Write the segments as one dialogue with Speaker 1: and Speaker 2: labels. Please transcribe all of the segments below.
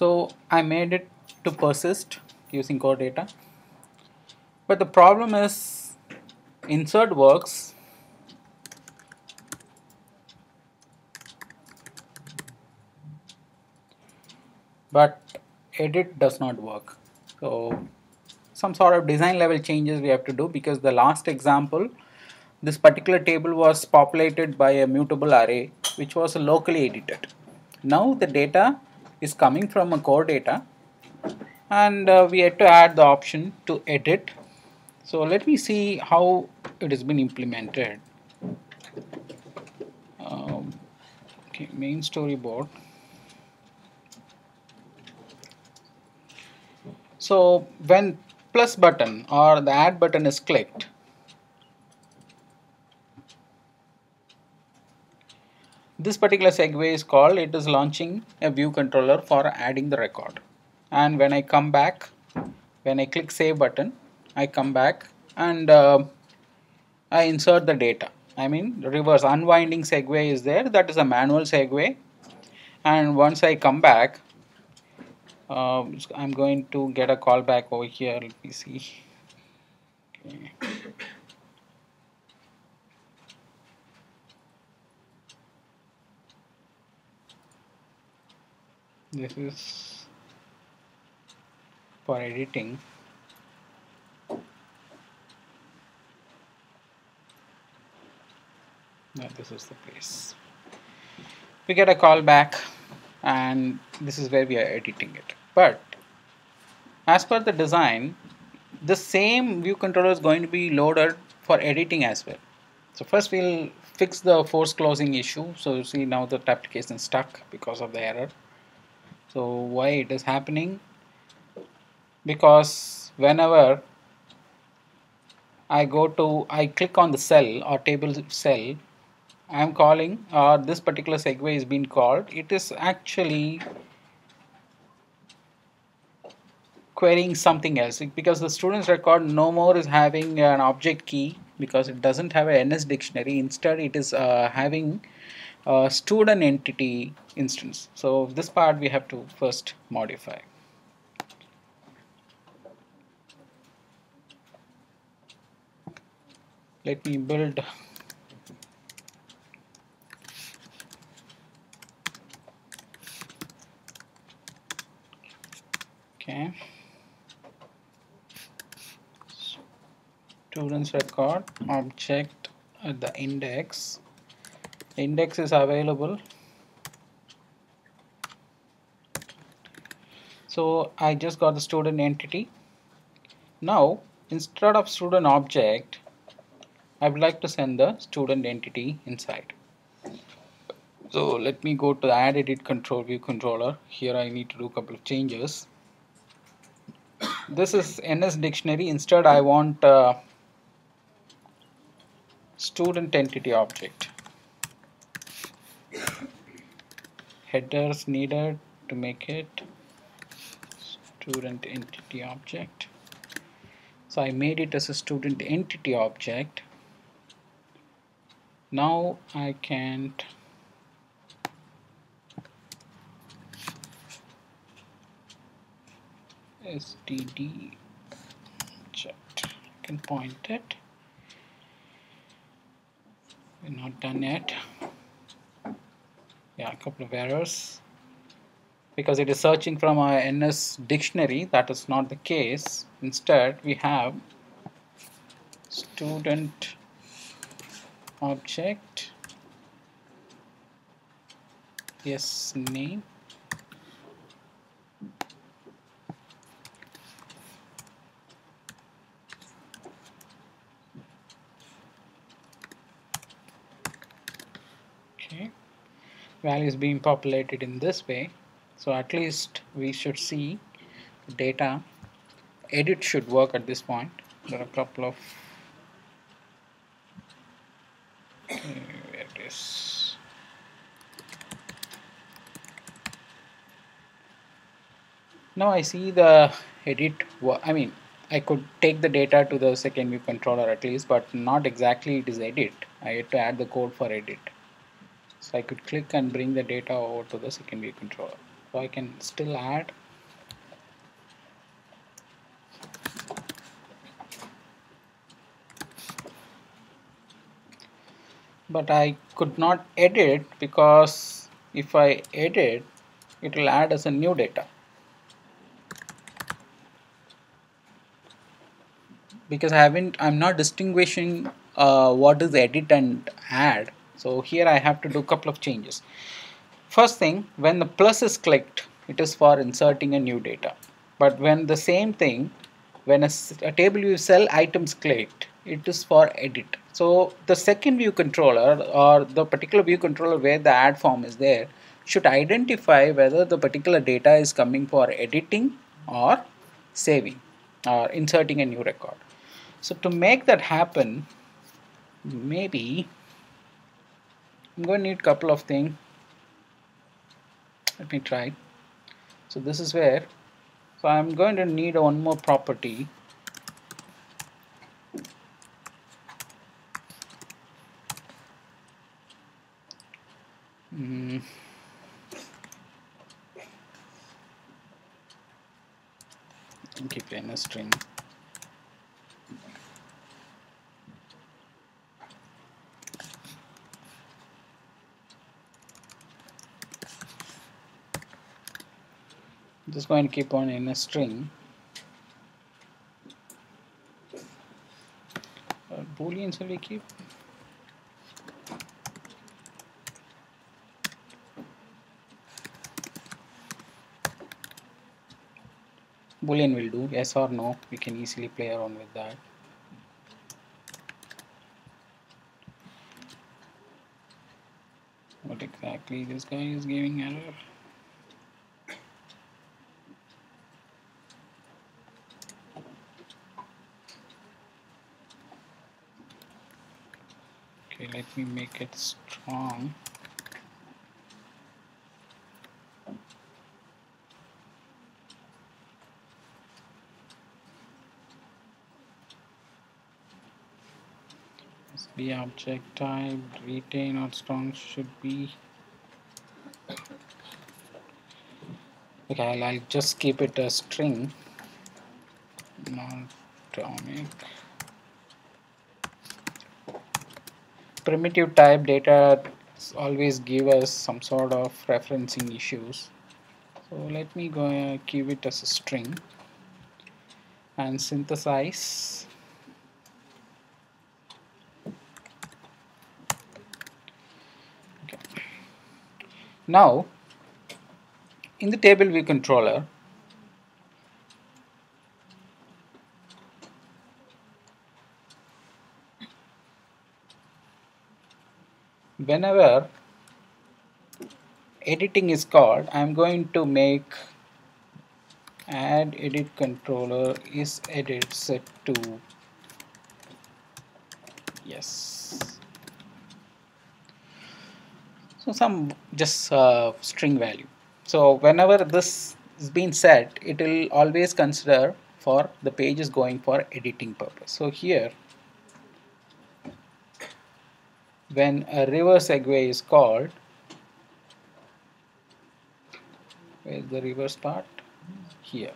Speaker 1: so I made it to persist using core data. But the problem is insert works. But edit does not work. So some sort of design level changes we have to do because the last example this particular table was populated by a mutable array which was locally edited. Now the data is coming from a core data. And uh, we had to add the option to edit. So let me see how it has been implemented. Um, okay main storyboard. So when plus button or the add button is clicked this particular segue is called it is launching a view controller for adding the record. And when I come back when I click save button I come back and uh, I insert the data. I mean reverse unwinding segue is there. That is a manual segue and once I come back uh, I'm going to get a callback over here. Let me see. Okay. This is for editing. Now this is the place. We get a call back and this is where we are editing it. But as per the design the same view controller is going to be loaded for editing as well. So first we'll fix the force closing issue. So you see now the application is stuck because of the error so why it is happening? Because whenever I go to I click on the cell or table cell I am calling or this particular segue is being called it is actually querying something else. Because the student's record no more is having an object key because it doesn't have a NS dictionary. Instead it is uh, having a student entity instance. So this part we have to first modify. Let me build okay. Students record object at the index index is available. So I just got the student entity. Now instead of student object I would like to send the student entity inside. So let me go to the add edit control view controller. Here I need to do a couple of changes. This is NS dictionary. Instead I want uh, student entity object headers needed to make it. Student entity object. So I made it as a student entity object. Now I can't std object. I can point it. We're not done yet yeah a couple of errors. Because it is searching from a NS dictionary that is not the case. Instead we have student object. Yes name okay value is being populated in this way. So at least we should see data. Edit should work at this point. There are a couple of where it is. Now I see the edit I mean I could take the data to the second view controller at least but not exactly it is edit. I had to add the code for edit so I could click and bring the data over to the second view controller. So I can still add. But I could not edit because if I edit it will add as a new data. Because I haven't I'm not distinguishing uh, what is edit and add so here I have to do a couple of changes. First thing when the plus is clicked it is for inserting a new data. But when the same thing when a, a table view cell items clicked it is for edit. So the second view controller or the particular view controller where the add form is there should identify whether the particular data is coming for editing or saving or inserting a new record. So to make that happen, maybe I'm going to need a couple of things. Let me try. So this is where, so I'm going to need one more property Mm. keep in a string going to keep on in a string. Uh, booleans will we keep. Boolean will do yes or no we can easily play around with that. What exactly this guy is giving error okay let me make it strong. Be object type retain or strong should be? Okay I'll, I'll just keep it a string not atomic primitive type data always give us some sort of referencing issues. So let me go uh, keep it as a string and synthesize. Now, in the table view controller, whenever editing is called, I am going to make add edit controller is edit set to yes. So some just uh, string value. So whenever this is being set it will always consider for the page is going for editing purpose. So here when a reverse segue is called where is the reverse part here.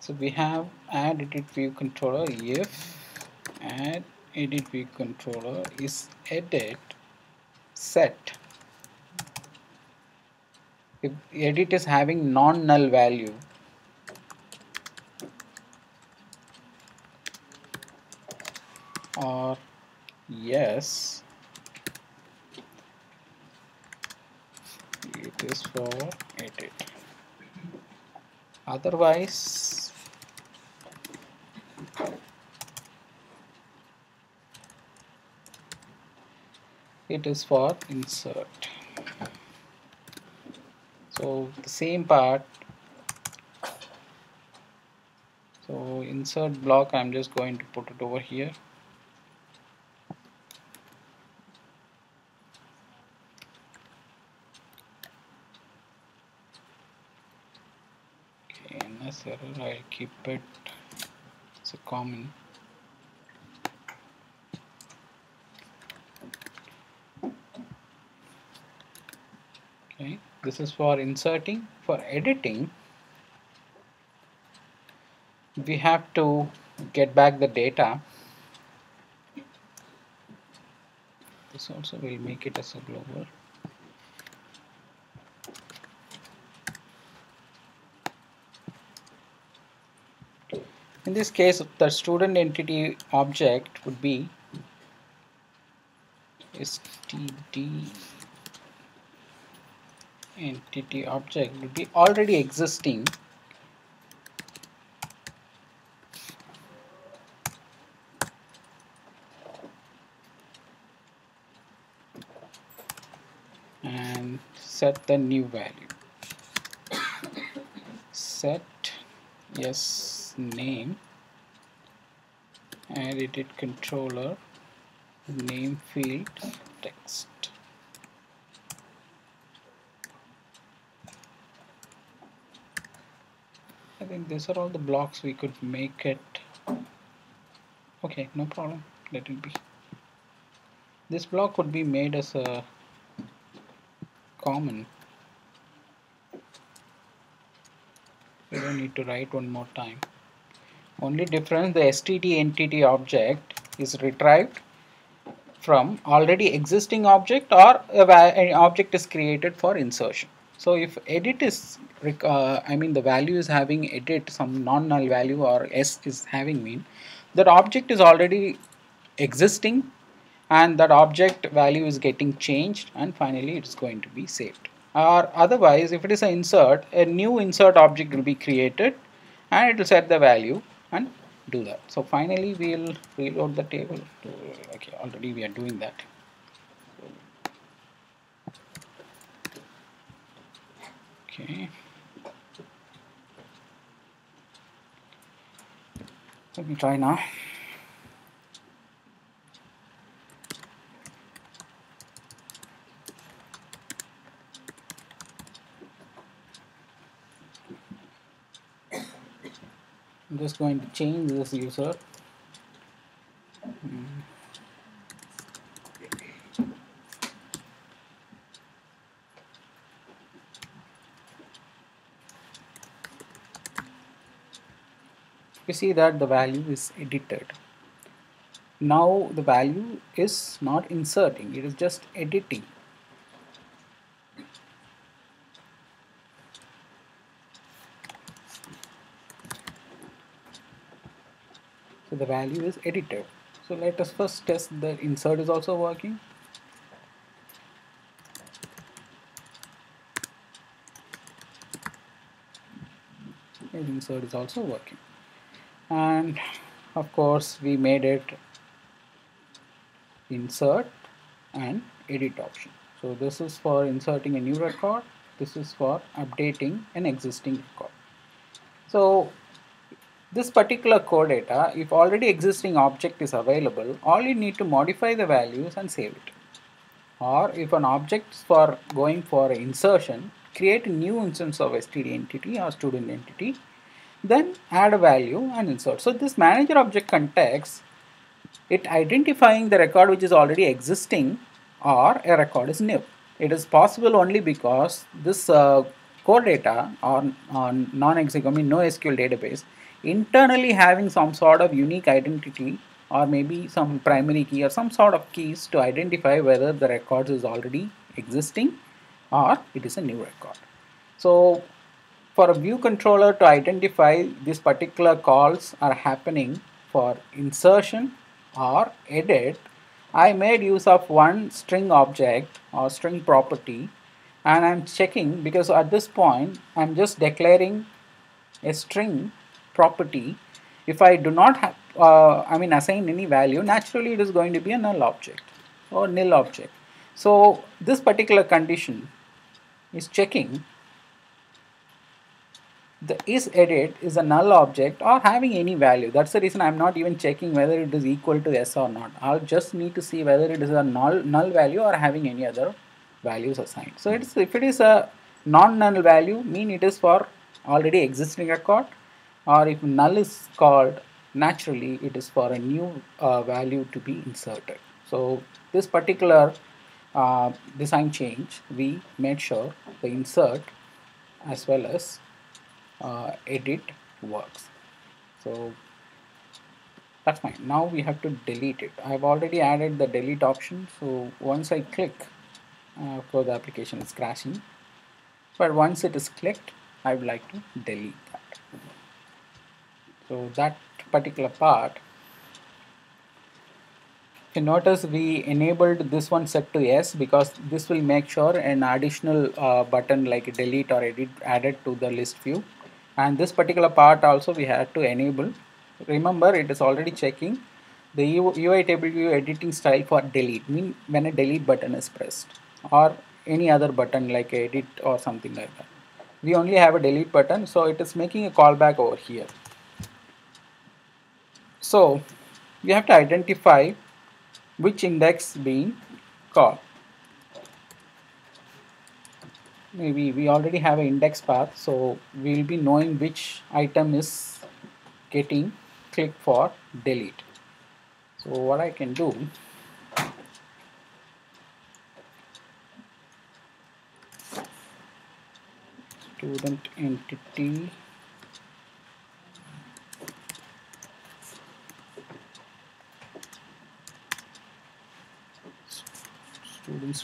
Speaker 1: So we have add edit view controller if add edit view controller is edit set. If edit is having non-null value or yes it is for edit otherwise. It is for insert. So the same part. So insert block I'm just going to put it over here I'll keep it. As a common. Okay this is for inserting. For editing we have to get back the data. This also will make it as a global. In this case the student entity object would be std entity object would be already existing. And set the new value. Set yes name edited controller name field text. I think these are all the blocks we could make it. Okay no problem. Let it be. This block could be made as a common. We don't need to write one more time only difference the std entity object is retrieved from already existing object or an object is created for insertion. So if edit is uh, I mean the value is having edit some non-null value or s is having mean that object is already existing and that object value is getting changed and finally it is going to be saved. Or otherwise if it is an insert a new insert object will be created and it will set the value and do that. So finally we will reload the table. Okay already we are doing that. Okay. Let me try now I'm just going to change this user. Hmm. you see that the value is edited. Now the value is not inserting it is just editing value is edited. So let us first test the insert is also working. Insert is also working. And of course we made it insert and edit option. So this is for inserting a new record. This is for updating an existing record. So this particular core data if already existing object is available all you need to modify the values and save it or if an object is for going for insertion create a new instance of std entity or student entity then add a value and insert. So this managed object context, it identifying the record which is already existing or a record is new. It is possible only because this uh, core data or, non-exec, I mean no SQL database internally having some sort of unique identity or maybe some primary key or some sort of keys to identify whether the record is already existing or it is a new record. So for a view controller to identify these particular calls are happening for insertion or edit, I made use of one string object or string property and I'm checking because at this point I'm just declaring a string property. If I do not have, uh, I mean assign any value, naturally it is going to be a null object or nil object. So this particular condition is checking the is edit is a null object or having any value. That's the reason I'm not even checking whether it is equal to s or not. I'll just need to see whether it is a null null value or having any other values assigned. So it's if it is a non-null value mean it is for already existing record or if null is called naturally it is for a new uh, value to be inserted. So this particular uh, design change we made sure the insert as well as uh, edit works. So that's fine. Now we have to delete it. I've already added the delete option. So once I click uh, of course the application is crashing. But once it is clicked I would like to delete so that particular part notice we enabled this one set to yes because this will make sure an additional uh, button like delete or edit added to the list view. And this particular part also we had to enable. Remember it is already checking the UI table view editing style for delete mean when a delete button is pressed or any other button like edit or something like that. We only have a delete button so it is making a callback over here so we have to identify which index being called. Maybe we already have an index path so we will be knowing which item is getting clicked for delete. So what I can do student entity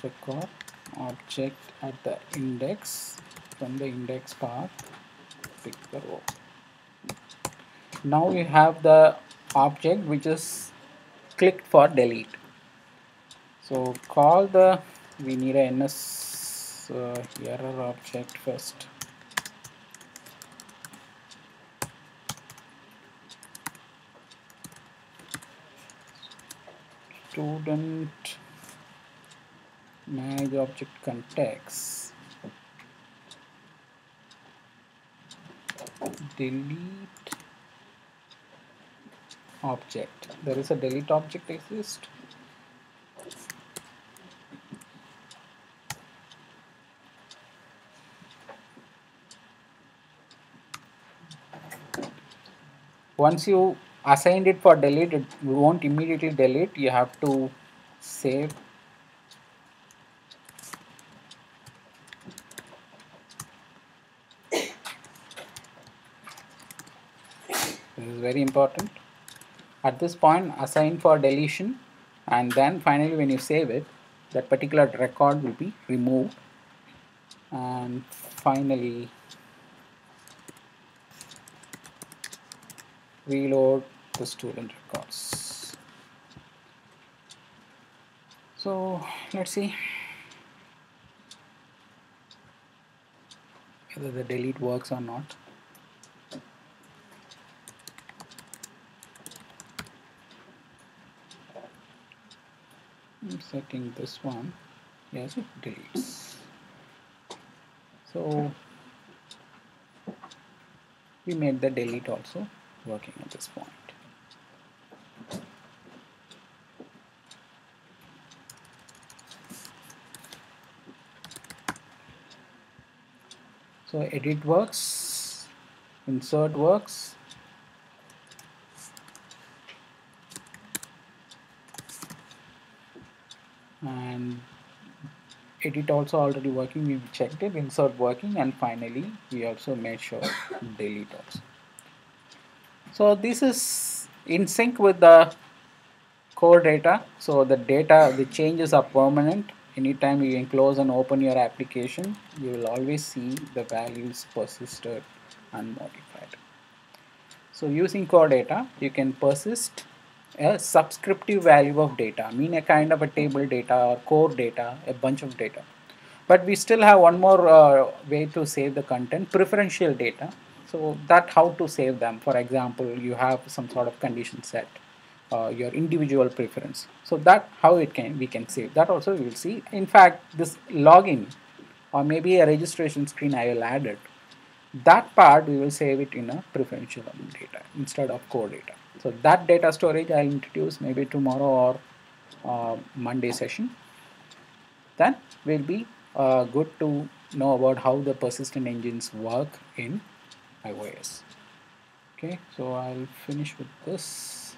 Speaker 1: record object at the index from the index path pick the row. Now we have the object which is clicked for delete. So call the we need a ns uh, error object first. Student managed object context. Delete object. There is a delete object exist. Once you assigned it for delete it won't immediately delete. You have to save very important. At this point assign for deletion and then finally when you save it that particular record will be removed. And finally reload the student records. So let's see. Whether the delete works or not I'm setting this one yes it deletes so we made the delete also working at this point. So edit works insert works and edit also already working. We checked it insert working and finally we also made sure delete also. So this is in sync with the core data. So the data the changes are permanent. Anytime you close and open your application you will always see the values persisted unmodified. So using core data you can persist a subscriptive value of data, I mean a kind of a table data or core data, a bunch of data. But we still have one more uh, way to save the content, preferential data. So that how to save them. For example, you have some sort of condition set, uh, your individual preference. So that how it can we can save that also we will see. In fact, this login or maybe a registration screen I will add it. That part we will save it in a preferential data instead of core data. So that data storage I'll introduce maybe tomorrow or uh, Monday session. Then we'll be uh, good to know about how the persistent engines work in iOS. Okay, so I'll finish with this.